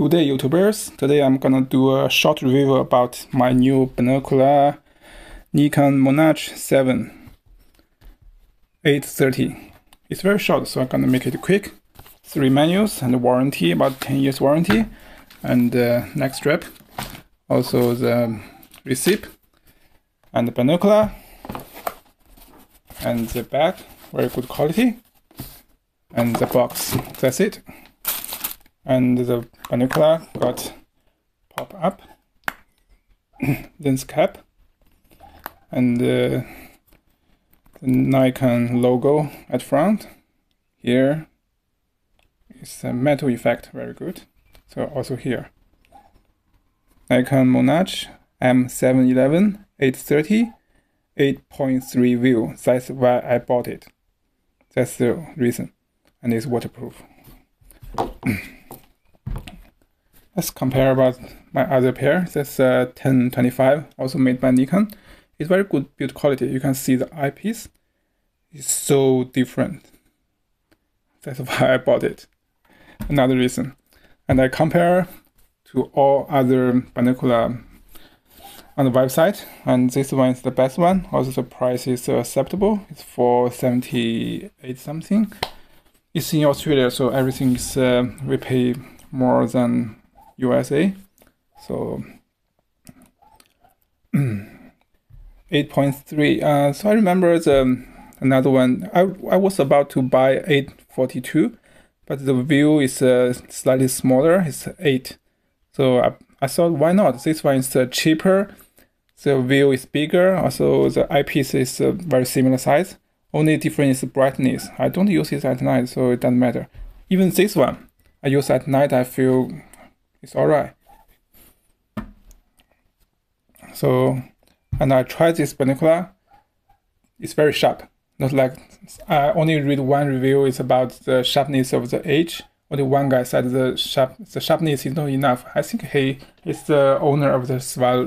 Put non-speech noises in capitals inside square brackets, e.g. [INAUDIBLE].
Good day YouTubers, today I'm gonna do a short review about my new binocular Nikon Monarch 7 830. It's very short so I'm gonna make it quick. Three menus and warranty, about 10 years warranty. And uh, neck strap, also the receipt and the binocular and the back, very good quality. And the box, that's it and the binocular got pop up [COUGHS] lens cap and uh, the Nikon logo at front here is a metal effect very good so also here. Nikon Monarch M711 830 8.3 view that's why I bought it. That's the reason and it's waterproof [COUGHS] Let's compare about my other pair. That's a 1025, also made by Nikon. It's very good build quality. You can see the eyepiece is so different. That's [LAUGHS] why I bought it. Another reason. And I compare to all other binocular on the website, and this one is the best one. Also, the price is acceptable. It's for 78 something. It's in Australia, so everything is uh, we pay more than USA. So [CLEARS THROAT] 8.3. Uh, so I remember the another one. I, I was about to buy 842, but the view is uh, slightly smaller. It's 8. So I, I thought, why not? This one is uh, cheaper. The view is bigger. Also, the eyepiece is uh, very similar size. Only difference is brightness. I don't use it at night, so it doesn't matter. Even this one, I use at night. I feel it's all right. So, and I tried this binocular. It's very sharp. Not like I only read one review. It's about the sharpness of the edge. Only one guy said the sharp the sharpness is not enough. I think he is the owner of the Sval